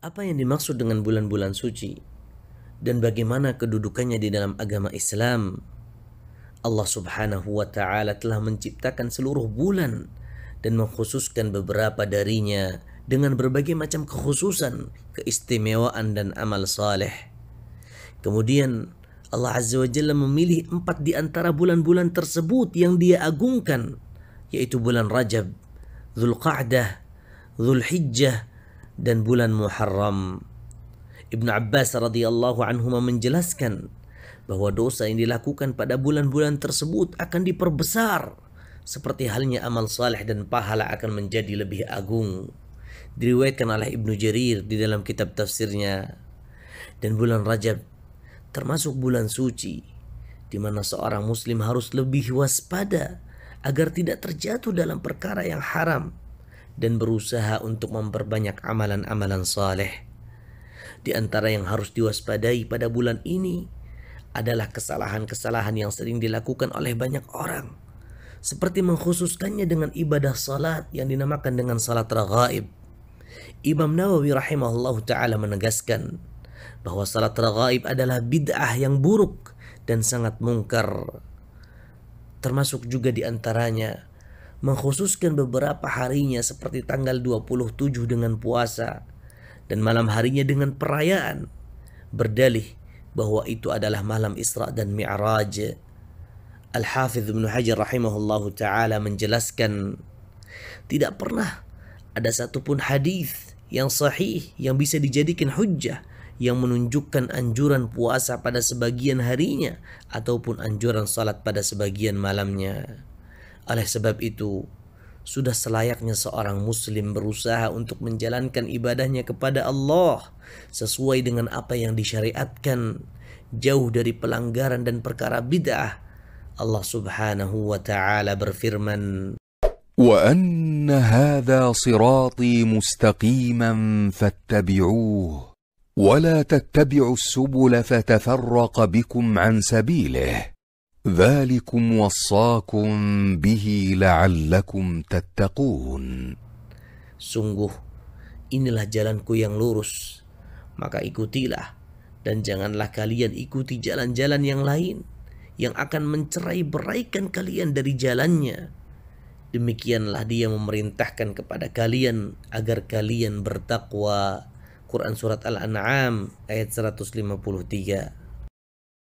Apa yang dimaksud dengan bulan-bulan suci dan bagaimana kedudukannya di dalam agama Islam? Allah Subhanahu wa taala telah menciptakan seluruh bulan dan mengkhususkan beberapa darinya dengan berbagai macam kekhususan, keistimewaan dan amal saleh. Kemudian Allah Azza wa Jalla memilih empat di antara bulan-bulan tersebut yang dia agungkan, yaitu bulan Rajab, Zulqa'dah, Zulhijjah, dan bulan Muharram. Ibnu Abbas radhiyallahu anhu menjelaskan bahwa dosa yang dilakukan pada bulan-bulan tersebut akan diperbesar seperti halnya amal saleh dan pahala akan menjadi lebih agung. Diriwayatkan oleh Ibnu Jarir di dalam kitab tafsirnya. Dan bulan Rajab termasuk bulan suci di mana seorang muslim harus lebih waspada agar tidak terjatuh dalam perkara yang haram dan berusaha untuk memperbanyak amalan-amalan saleh. Di antara yang harus diwaspadai pada bulan ini adalah kesalahan-kesalahan yang sering dilakukan oleh banyak orang. Seperti mengkhususkannya dengan ibadah salat yang dinamakan dengan salat raghaib. Imam Nawawi rahimahullah ta'ala menegaskan bahwa salat raghaib adalah bid'ah yang buruk dan sangat mungkar. Termasuk juga di antaranya mengkhususkan beberapa harinya seperti tanggal 27 dengan puasa dan malam harinya dengan perayaan berdalih bahwa itu adalah malam Isra dan Mi'raj. Al-Hafidh Ibn Hajar rahimahullahu taala menjelaskan tidak pernah ada satupun hadis yang sahih yang bisa dijadikan hujjah yang menunjukkan anjuran puasa pada sebagian harinya ataupun anjuran salat pada sebagian malamnya. Oleh sebab itu, sudah selayaknya seorang muslim berusaha untuk menjalankan ibadahnya kepada Allah sesuai dengan apa yang disyariatkan jauh dari pelanggaran dan perkara bid'ah Allah Subhanahu wa taala berfirman وأن هذا صراطي مستقيما فاتبعوه ولا تتبعوا السبل فتفرق بكم عن سبيله ذلكم وصاكم به لعلكم تتقون Sungguh inilah jalanku yang lurus maka ikutilah dan janganlah kalian ikuti jalan-jalan yang lain yang akan mencerai beraikan kalian dari jalannya demikianlah dia memerintahkan kepada kalian agar kalian bertakwa Quran surat Al-An'am ayat 153